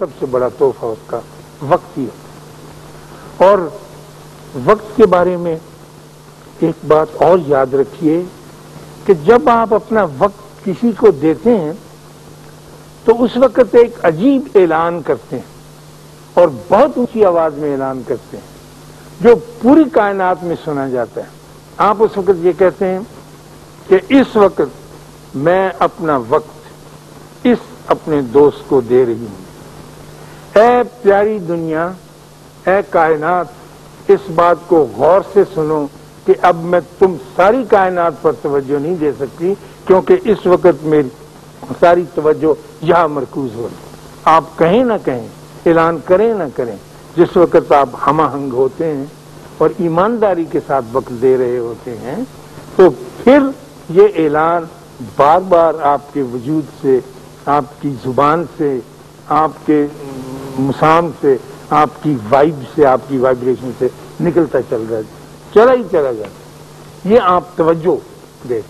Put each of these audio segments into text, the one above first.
سب سے بڑا تحفہ اس کا وقت ہی ہوتا ہے۔ اور وقت کے بارے میں ایک بات اور یاد رکھیے کہ جب آپ اپنا وقت کسی کو دیتے ہیں تو اس وقت ایک عجیب اعلان کرتے ہیں اور بہت اونچی آواز میں اعلان کرتے ہیں جو پوری کائنات میں سنا جاتا ہے۔ آپ اس وقت یہ کہتے ہیں کہ اس وقت میں اپنا وقت اس اپنے دوست کو دے رہی ہوں۔ اے پیاری دنیا، اے کائنات، اس بات کو غور سے سنو کہ اب میں تم ساری کائنات پر توجہ نہیں دے سکتی کیونکہ اس وقت میری ساری توجہ یہاں مرکوز ہو رہی آپ کہیں نہ کہیں، اعلان کریں نہ کریں، جس وقت آپ ہم آہنگ ہوتے ہیں اور ایمانداری کے ساتھ وقت دے رہے ہوتے ہیں، تو پھر یہ اعلان بار بار آپ کے وجود سے، آپ کی زبان سے، آپ کے مسام سے، آپ کی وائب سے، آپ کی وائبریشن سے نکلتا چل رہا ہے۔ چلا ہی چلا جاتا یہ آپ توجہ دے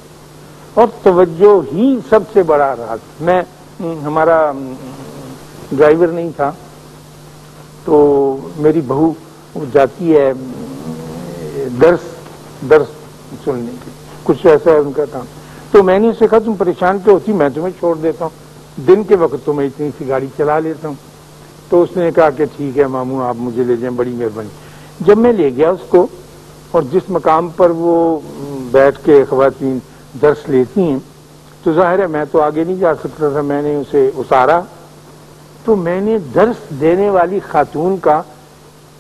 اور توجہ ہی سب سے بڑا رہا۔ میں، ہمارا ڈرائیور نہیں تھا۔ تو میری بہو جاتی ہے، درس درس سننے کی کچھ ایسا ہے ان کا کام۔ تو میں نے اسے کہا، تم پریشان کیوں ہوتی؟ میں تمہیں چھوڑ دیتا ہوں۔ دن کے وقت تو میں اتنی سی گاڑی چلا لیتا ہوں۔ تو اس نے کہا کہ ٹھیک ہے ماموں آپ مجھے لے جائیں، بڑی مہربانی۔ جب میں لے گیا اس کو اور جس مقام پر وہ بیٹھ کے خواتین درس لیتی ہیں، تو ظاہر ہے میں تو آگے نہیں جا سکتا تھا، میں نے اسے اتارا تو میں نے درس دینے والی خاتون کا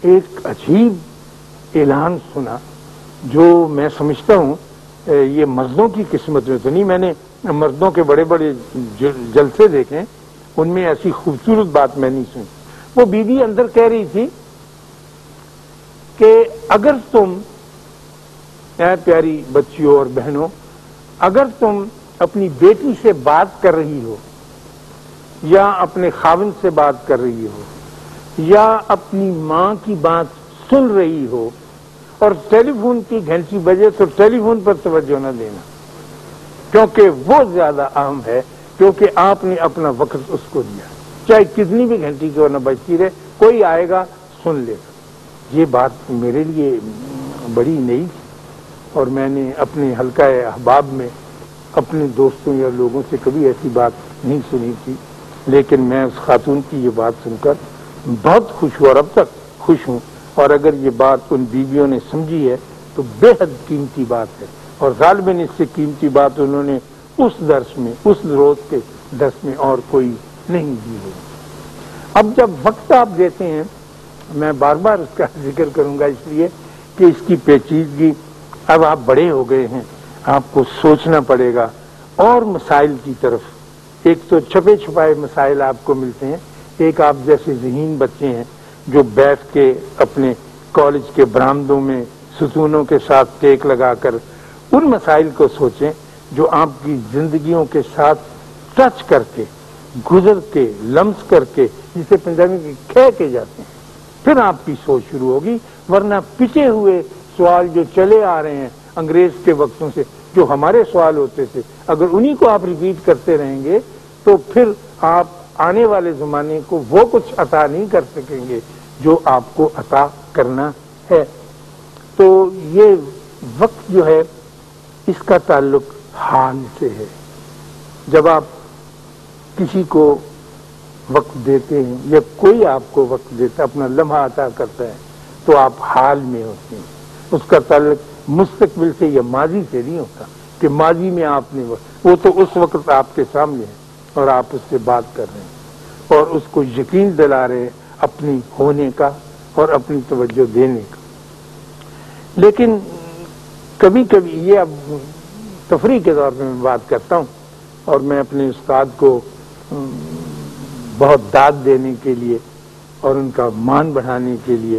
ایک عجیب اعلان سنا، جو میں سمجھتا ہوں یہ مردوں کی قسمت میں تو نہیں، میں نے مردوں کے بڑے بڑے جلسے دیکھے، ان میں ایسی خوبصورت بات میں نہیں سنی۔ وہ بیوی اندر کہہ رہی تھی کہ اگر تم اے پیاری بچیوں اور بہنوں، اگر تم اپنی بیٹی سے بات کر رہی ہو یا اپنے خاون سے بات کر رہی ہو یا اپنی ماں کی بات سن رہی ہو اور ٹیلی فون کی گھنٹی بجے تو ٹیلی فون پر توجہ نہ دینا، کیونکہ وہ زیادہ اہم ہے، کیونکہ آپ نے اپنا وقت اس کو دیا۔ چاہے کتنی بھی گھنٹی کی نہ بچتی رہے، کوئی آئے گا، سن لے گا۔ یہ بات میرے لیے بڑی نئی تھی۔ اور میں نے اپنے حلقہ احباب میں اپنے دوستوں یا لوگوں سے کبھی ایسی بات نہیں سنی تھی۔ لیکن میں اس خاتون کی یہ بات سن کر بہت خوش ہوں اور اب تک خوش ہوں۔ اور اگر یہ بات ان بیویوں نے سمجھی ہے، تو بے حد قیمتی بات ہے۔ اور غالباً اس سے قیمتی بات انہوں نے اس درس میں، اس روز کے درس میں اور کوئی نہیں دی ہوئی اب جب وقت آپ دیتے ہیں، میں بار بار اس کا ذکر کروں گا اس لیے کہ اس کی پیچیدگی اب آپ بڑے ہو گئے ہیں، آپ کو سوچنا پڑے گا۔ اور مسائل کی طرف، ایک تو چھپے چھپائے مسائل آپ کو ملتے ہیں۔ ایک آپ جیسے ذہین بچے ہیں جو بیٹھ کے اپنے کالج کے برامدوں میں ستونوں کے ساتھ ٹیک لگا کر ان مسائل کو سوچیں جو آپ کی زندگیوں کے ساتھ ٹچ کر کے گزر کے، لمس کر کے، جسے پنجابی کے کھہ کے جاتے ہیں۔ پھر آپ کی سوچ شروع ہوگی، ورنہ پچھے ہوئے سوال جو چلے آ رہے ہیں انگریز کے وقتوں سے، جو ہمارے سوال ہوتے تھے، اگر انہی کو آپ ریپیٹ کرتے رہیں گے، تو پھر آپ آنے والے زمانے کو وہ کچھ عطا نہیں کر سکیں گے جو آپ کو عطا کرنا ہے۔ تو یہ وقت جو ہے، اس کا تعلق حال سے ہے۔ جب آپ کسی کو وقت دیتے ہیں یا کوئی آپ کو وقت دیتا اپنا لمحہ عطا کرتا ہے، تو آپ حال میں ہوتے ہیں۔ اس کا تعلق مستقبل سے یا ماضی سے نہیں ہوتا کہ ماضی میں آپ نے وہ تو اس وقت آپ کے سامنے ہے اور آپ اس سے بات کر رہے ہیں اور اس کو یقین دلا رہے ہیں اپنی ہونے کا اور اپنی توجہ دینے کا۔ لیکن کبھی کبھی یہ اب تفریح کے طور پہ میں بات کرتا ہوں اور میں اپنے استاد کو بہت داد دینے کے لیے اور ان کا مان بڑھانے کے لیے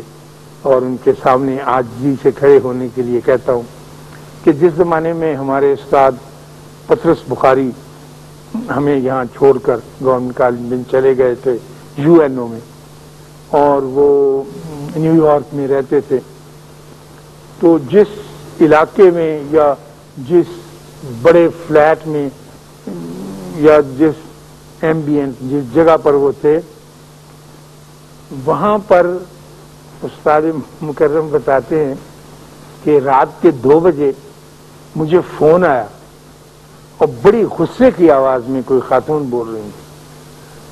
اور ان کے سامنے آج جی سے کھڑے ہونے کے لیے کہتا ہوں کہ جس زمانے میں ہمارے استاد پترس بخاری ہمیں یہاں چھوڑ کر گورنمنٹ کالج میں چلے گئے تھے یو این او میں اور وہ نیو یارک میں رہتے تھے، تو جس علاقے میں یا جس بڑے فلیٹ میں یا جس ایمبینٹ جس جگہ پر وہ تھے، وہاں پر استاد مکرم بتاتے ہیں کہ رات کے دو بجے مجھے فون آیا اور بڑی غصے کی آواز میں کوئی خاتون بول رہی تھی۔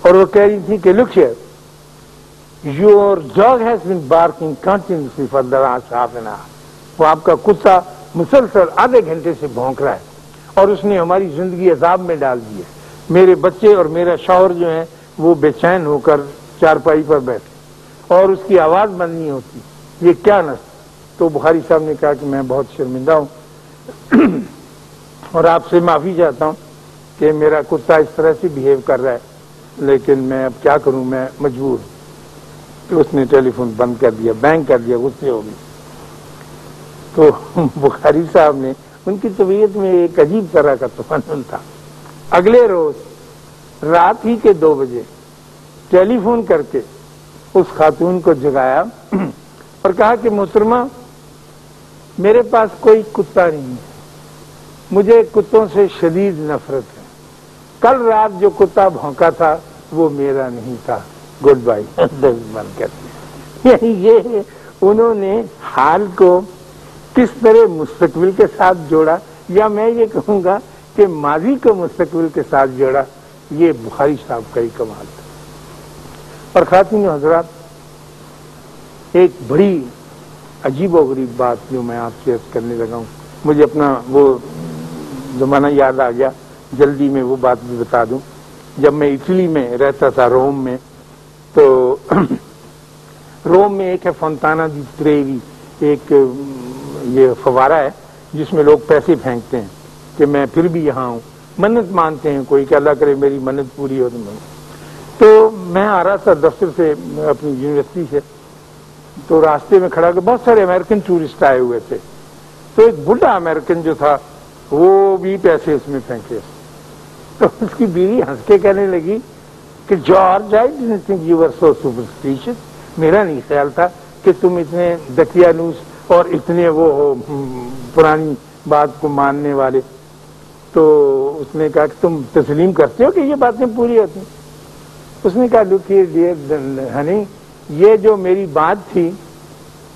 اور وہ کہہ رہی تھی کہ look your dog has been barking continuously for the last half an hour وہ آپ کا کتا مسلسل آدھے گھنٹے سے بھونک رہا ہے اور اس نے ہماری زندگی عذاب میں ڈال دی ہے۔ میرے بچے اور میرا شوہر جو ہیں، وہ بے چین ہو کر چارپائی پر بیٹھے۔ اور اس کی آواز بند نہیں ہوتی۔ یہ کیا نس تو بخاری صاحب نے کہا کہ میں بہت شرمندہ ہوں۔ اور آپ سے معافی چاہتا ہوں کہ میرا کتا اس طرح سے بہیو کر رہا ہے۔ لیکن میں اب کیا کروں؟ میں مجبور ہوں۔ کہ اس نے ٹیلی فون بند کر دیا بینک کر دیا، غصے ہو گئی۔ تو بخاری صاحب نے، ان کی طبیعت میں ایک عجیب طرح کا تفنن تھا۔ اگلے روز رات ہی کے دو بجے ٹیلی فون کر کے اس خاتون کو جگایا اور کہا کہ محترمہ میرے پاس کوئی کتا نہیں ہے۔ مجھے کتوں سے شدید نفرت ہے۔ کل رات جو کتا بھونکا تھا وہ میرا نہیں تھا۔ گڈ بائی بند کرتے یعنی یہ انہوں نے حال کو کس طرح مستقبل کے ساتھ جوڑا یا میں یہ کہوں گا کہ ماضی کو مستقبل کے ساتھ جوڑا یہ بخاری صاحب کا ہی کمال تھا۔ اور خاتون حضرات، ایک بڑی عجیب و غریب بات جو میں آپ سے کرنے لگا ہوں۔ مجھے اپنا وہ زمانہ یاد آ گیا۔ جلدی میں وہ بات بھی بتا دوں۔ جب میں اٹلی میں رہتا تھا، روم میں، تو روم میں ایک ہے فنتانا دی تریوی ایک یہ فوارہ ہے جس میں لوگ پیسے پھینکتے ہیں۔ کہ میں پھر بھی یہاں ہوں۔ منت مانتے ہیں کوئی کہ اللہ کرے میری منت پوری ہو تو میں۔ آ رہا تھا دفتر سے، اپنی یونیورسٹی سے۔ تو راستے میں کھڑا کر بہت سارے امریکن ٹورسٹ آئے ہوئے تھے۔ تو ایک بڈھا امریکن جو تھا، وہ بھی پیسے اس میں پھینکے۔ تو اس کی بیوی ہنس کے کہنے لگی کہ George I think you are so superstitious میرا نہیں خیال تھا کہ تم اتنے دکیانوس اور اتنے وہ پرانی بات کو ماننے والے۔ تو اس نے کہا کہ تم تسلیم کرتے ہو کہ یہ باتیں پوری ہوتی اس نے کہا لکھیے ہنی، یہ جو میری بات تھی،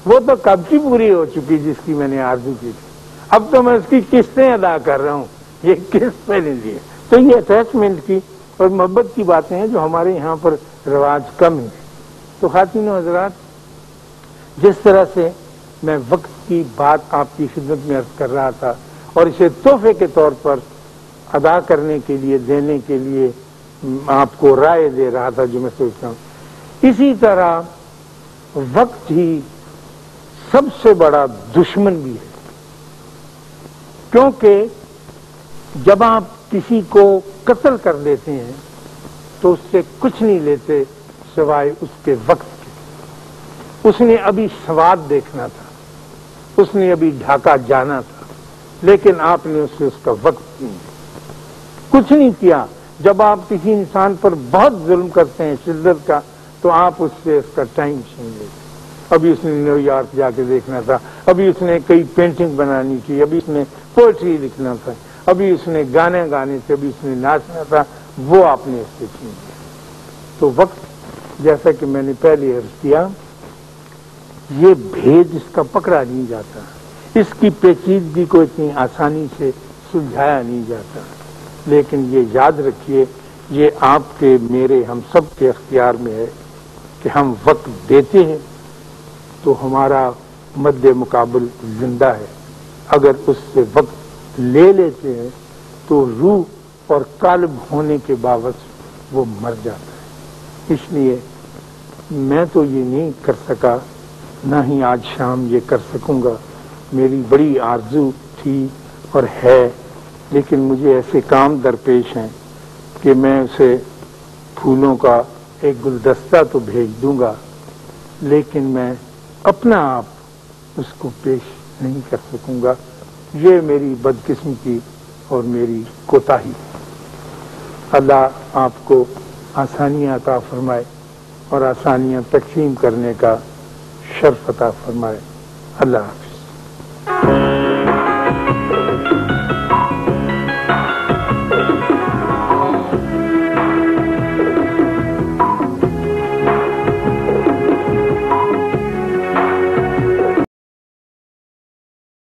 وہ تو کب کی پوری ہو چکی جس کی میں نے آرزو کی تھی؟ اب تو میں اس کی قسطیں ادا کر رہا ہوں۔ یہ قسط پہ لیجیے تو یہ اٹیچمنٹ کی اور محبت کی باتیں ہیں جو ہمارے یہاں پر رواج کم ہے تو خواتین و حضرات، جس طرح سے میں وقت کی بات آپ کی خدمت میں عرض کر رہا تھا اور اسے تحفے کے طور پر ادا کرنے کے لیے، دینے کے لیے آپ کو رائے دے رہا تھا جو میں سوچتا ہوں اسی طرح وقت ہی سب سے بڑا دشمن بھی ہے۔ کیونکہ جب آپ کسی کو قتل کر دیتے ہیں، تو اس سے کچھ نہیں لیتے سوائے اس کے وقت کے۔ اس نے ابھی سواد دیکھنا تھا، اس نے ابھی ڈھاکہ جانا تھا۔ لیکن آپ نے اس سے اس کا وقت نہیں کچھ نہیں کیا۔ جب آپ کسی انسان پر بہت ظلم کرتے ہیں، شدت کا، تو آپ اس سے اس کا ٹائم چھین لیتے۔ ابھی اس نے نیو یارک جا کے دیکھنا تھا۔ ابھی اس نے کئی پینٹنگ بنانی تھی۔ ابھی اس نے پوئٹری لکھنا تھا۔ ابھی اس نے گانے گانے تھے۔ ابھی اس نے ناچنا تھا۔ وہ آپ نے اس سے چھین لیا تو وقت، جیسا کہ میں نے پہلے عرض کیا، یہ بھید اس کا پکڑا نہیں جاتا۔ اس کی پیچیدگی کو اتنی آسانی سے سلجھایا نہیں جاتا۔ لیکن یہ یاد رکھیے، یہ آپ کے میرے ہم سب کے اختیار میں ہے کہ ہم وقت دیتے ہیں تو ہمارا مد مقابل زندہ ہے۔ اگر اس سے وقت لے لیتے ہیں تو روح اور قالب ہونے کے باوجود وہ مر جاتا ہے۔ اس لیے میں تو یہ نہیں کر سکا، نہ ہی آج شام یہ کر سکوں گا۔ میری بڑی آرزو تھی اور ہے، لیکن مجھے ایسے کام درپیش ہیں کہ میں اسے پھولوں کا ایک گلدستہ تو بھیج دوں گا، لیکن میں اپنا آپ اس کو پیش نہیں کر سکوں گا۔ یہ میری بدقسمتی اور میری کوتا ہی اللہ آپ کو آسانیاں عطا فرمائے اور آسانیاں تقسیم کرنے کا شرف عطا فرمائے۔ اللہ حافظ۔ Thank you.